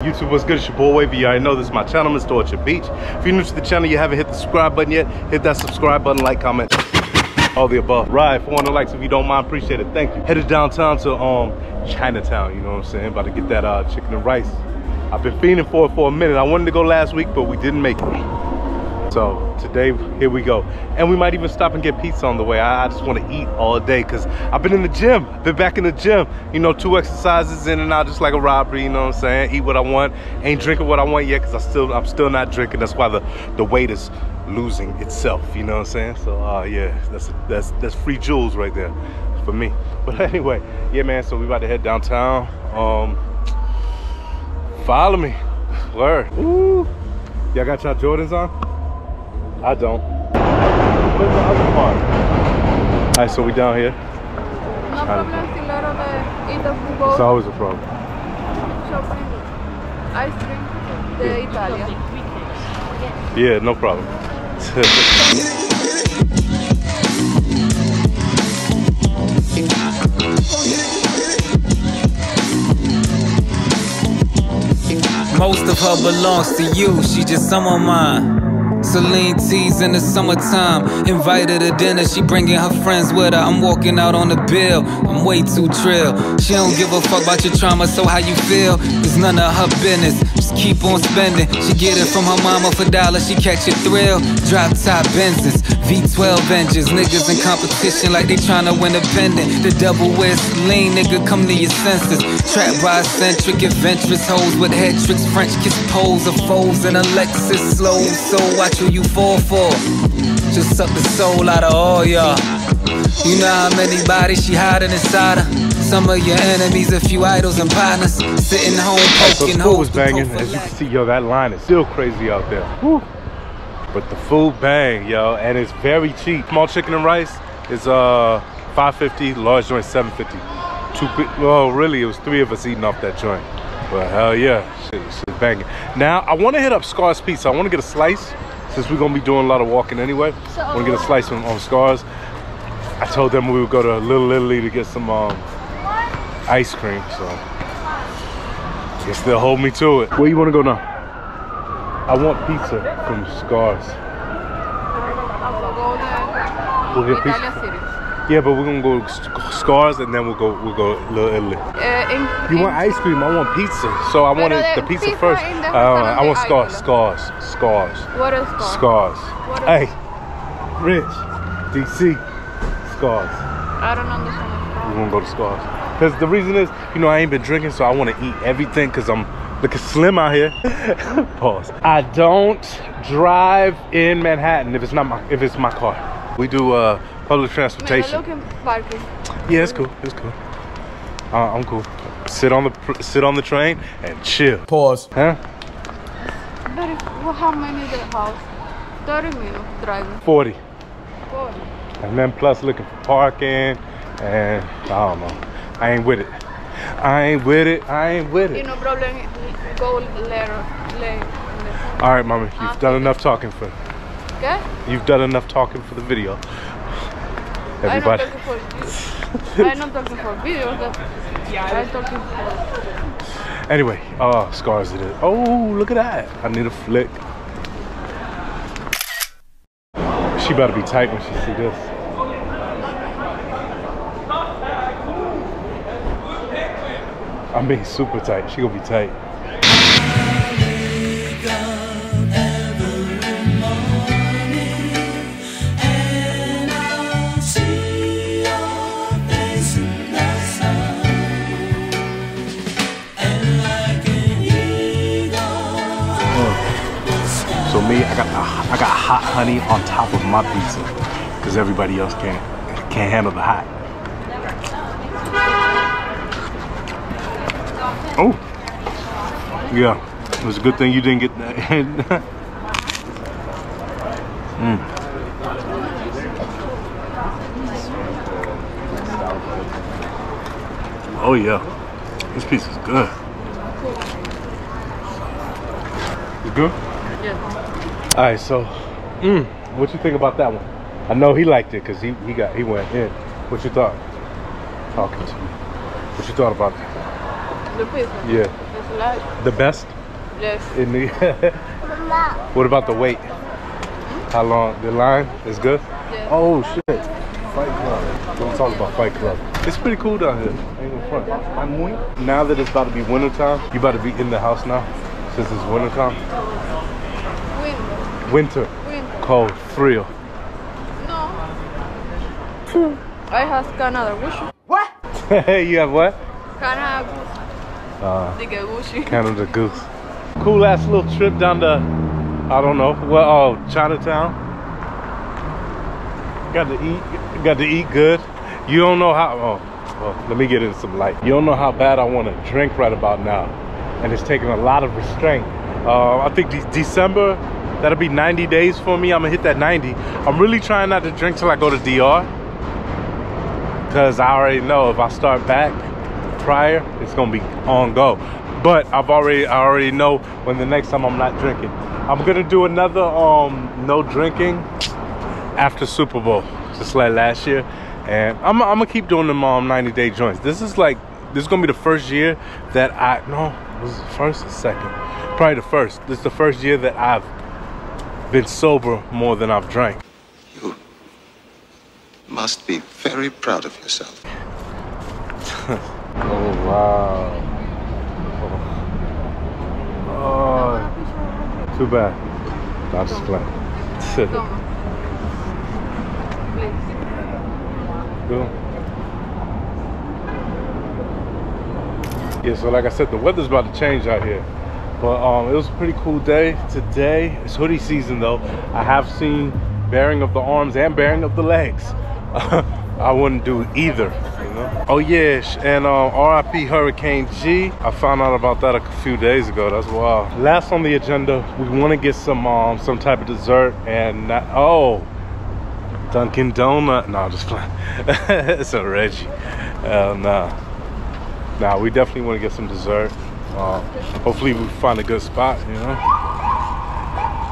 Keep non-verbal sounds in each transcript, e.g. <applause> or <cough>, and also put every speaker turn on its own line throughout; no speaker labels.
YouTube, what's good? It's your boy Wavy. You already know this is my channel, Mr. Orchard Beach. If you're new to the channel, you haven't hit the subscribe button yet, hit that subscribe button, like, comment, all the above. Right, 400 likes if you don't mind, appreciate it. Thank you. Headed downtown to um Chinatown, you know what I'm saying? About to get that uh, chicken and rice. I've been fiending for it for a minute. I wanted to go last week, but we didn't make it. So today, here we go. And we might even stop and get pizza on the way. I, I just want to eat all day because I've been in the gym. Been back in the gym. You know, two exercises in and out just like a robbery, you know what I'm saying? Eat what I want. Ain't drinking what I want yet because I still, I'm still not drinking. That's why the, the weight is losing itself, you know what I'm saying? So uh, yeah, that's, that's, that's free jewels right there for me. But <laughs> anyway, yeah, man, so we about to head downtown. Um, follow me. Word. Ooh. Y'all got y'all Jordans on? I don't. Where's the other part? All right, so we down here.
No problem si loro de eat the
It's always a problem.
shopping ice cream de Italia.
Yeah, no problem.
Most of her belongs to you, she just some of mine. Celine T's in the summertime. Invited to dinner, she bringing her friends with her. I'm walking out on the bill, I'm way too trill. She don't give a fuck about your trauma, so how you feel? It's none of her business. Just keep on spending. She get it from her mama for dollars, she catch a thrill. Drop top Benzes, V12 engines. Niggas in competition like they tryna win a pendant. The double wear Celine, nigga, come to your senses. Trap by eccentric, adventurous hoes with head tricks, French kiss poles of foes, and a Lexus slow. So watch who you fall for. Just suck the soul out of all y'all. You know how many bodies she hiding inside her. Some of your enemies, a few idols and partners. Sitting home poking holes
was banging. As you can see, yo, that line is still crazy out there. Whew. But the food bang, yo, and it's very cheap. Small chicken and rice is uh 550, large joint 750. Two, well, really, it was three of us eating off that joint. But hell yeah, shit, shit banging. Now I want to hit up Scarr's Pizza. I want to get a slice since we're gonna be doing a lot of walking anyway. I want to get a slice on, on Scarr's. I told them we would go to Little Italy to get some um, ice cream, so guess they'll hold me to it. Where you want to go now? I want pizza from
Scarr's.
We'll get
Italia
pizza.
City.
Yeah, but we're gonna go Sc- Scarr's and then we'll go we'll go Little Italy.
Eh, in,
You
in-
want ice cream? I want pizza. So I wanted the pizza
pizza
first. Uh, I want
Scarr's,
Scarr's, Scarr's,
What is? Scarr's. Is-
Hey, Rich, DC, Scarr's.
I don't understand.
We're gonna go to Scarr's. Cause the reason is, you know, I ain't been drinking, so I want to eat everything. Cause I'm looking slim out here. <laughs> Pause. I don't drive in Manhattan if it's not my if it's my car. We do uh public transportation.
look.
Yeah, it's cool. It's cool. Uh, I'm cool. Sit on the sit on the train and chill.
Pause.
Huh?
Very, well, how many the house? 30 minutes driving.
40.
40.
And then plus looking for parking and I don't know. I ain't with it. I ain't with it. I ain't with
You
it.
no problem. Go later. later.
All right, mama. You've
Ah,
done enough talking for.
¿Qué?
You've done enough talking for the video. Everybody.
I'm not talking for I'm not talking for videos. That, I'm talking for.
Anyway, oh, Scarr's it is. Oh, look at that. I need a flick. She better be tight when she see this. I'm being super tight. She gonna be tight. So me, I got I got hot honey on top of my pizza because everybody else can't can't handle the hot. Oh, yeah. It was a good thing you didn't get that. <laughs> mm. Oh yeah, this piece is good. It's good?
Yeah.
All right, so, mm, what you think about that one? I know he liked it because he, he got he went in. What you thought? Talking to me. What you thought about that?
The pizza.
Yeah.
It's Like,
The best
yes. <laughs>
in the. <laughs> what about the wait? How long? The line is good.
Yeah.
Oh shit! Fight Club. Don't talk about Fight Club. It's pretty cool down here. Ain't no front. I'm weak. Now that it's about to be winter time, you about to be in the house now, since it's winter time.
Window.
Winter,
Window.
cold, thrill.
No. I have another Canada Gucci. <laughs>
you have what? Uh, <laughs> Canada Goose. Cool ass little trip down to, I don't know, well, oh, Chinatown. Got to eat, got to eat good. You don't know how, oh, well, let me get into some light. You don't know how bad I want to drink right about now. And it's taking a lot of restraint. Uh, I think de- December, that'll be 90 days for me. I'm gonna hit that 90. I'm really trying not to drink till I go to DR. Cause I already know if I start back prior, it's gonna be on go. But I've already I already know when the next time I'm not drinking. I'm gonna do another um no drinking after Super Bowl, just like last year. And I'm, I'm gonna keep doing them um 90 day joints. This is like this is gonna be the first year that I no was it first or second? Probably the first. This is the first year that I've been sober more than I've drank.
You must be very proud of yourself. <laughs>
Wow. Oh, too bad.
That's
flat. <laughs> Yeah, so like I said, the weather's about to change out here. But um, it was a pretty cool day today. It's hoodie season though. I have seen bearing of the arms and bearing of the legs. <laughs> I wouldn't do either. Oh yeah, sh- and um, RIP Hurricane G. I found out about that a few days ago. That's wild. Last on the agenda, we want to get some um, some type of dessert and not, oh, Dunkin' Donut. No, I'm just playing. <laughs> it's a Reggie. Hell nah. Nah, we definitely want to get some dessert. Uh, hopefully we find a good spot, you know.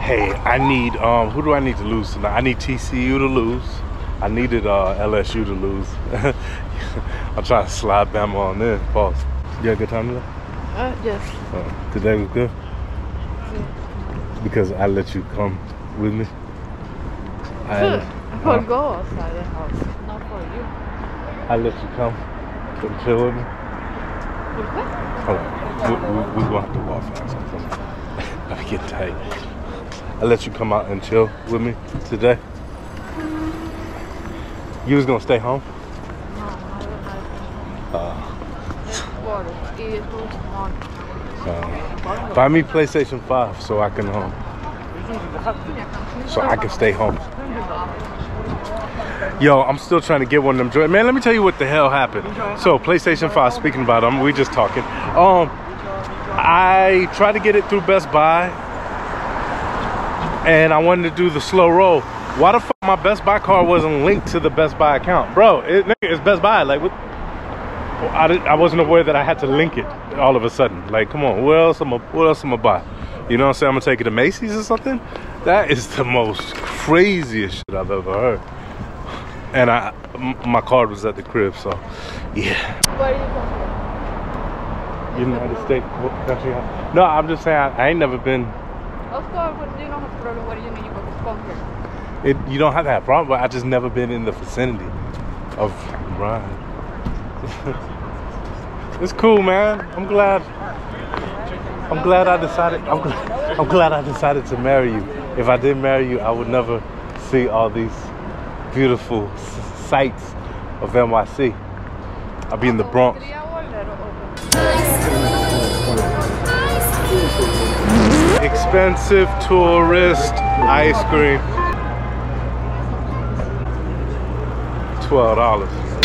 Hey, I need um who do I need to lose tonight? I need TCU to lose. I needed uh LSU to lose. <laughs> <laughs> I'm trying to slide Bama on there. Pause. You had a good time today?
Uh, yes.
Uh, today was good? Yeah. Because I let you come with me. I,
Good.
Huh?
But go outside the house. Not for you.
I let you come. Come chill with me.
¿Por qué?
Hold on. We, we, we gonna have to walk fast. I'm getting tight. I let you come out and chill with me today. You was gonna stay home?
No, I don't like
Uh, buy me PlayStation 5 so I can um, so I can stay home. Yo, I'm still trying to get one of them joints. Man, let me tell you what the hell happened. So, PlayStation 5, speaking about them, we just talking. Um, I tried to get it through Best Buy, and I wanted to do the slow roll. Why the fuck my Best Buy card wasn't linked to the Best Buy account, bro? It, it's Best Buy. Like, what? I, I wasn't aware that I had to link it all of a sudden. Like, come on, what else am I, what else am I buy? You know what I'm saying? I'm gonna take it to Macy's or something. That is the most craziest shit I've ever heard. And I, m- my card was at the crib, so yeah.
Where do you from?
United States what country. No, I'm just saying I, I ain't never been.
Of course, but you don't have problem. What do you mean you come here?
It, you don't have a problem, but I just never been in the vicinity of Ryan. <laughs> it's cool, man. I'm glad. I'm glad I decided. I'm glad, <laughs> I'm glad I decided to marry you. If I didn't marry you, I would never see all these beautiful sights of NYC. I'll be in the Bronx. Expensive tourist ice cream.
$12.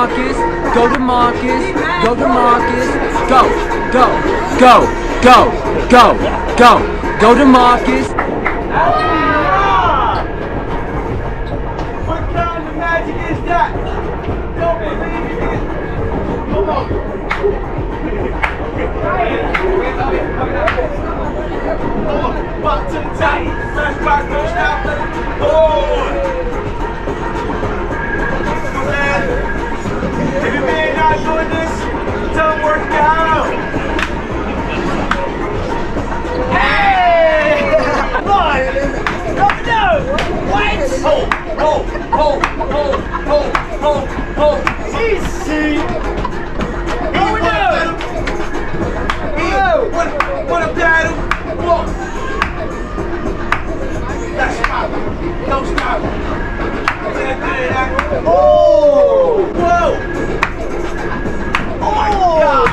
Marcus, go to Marcus, go to Marcus, go, go, go, go, go, go, go to Marcus.
What kind of magic is that? Come on. Come on.
Back to the tight. Back, back, don't stop. Oh. Don't. Oh! Whoa! Oh my oh. God!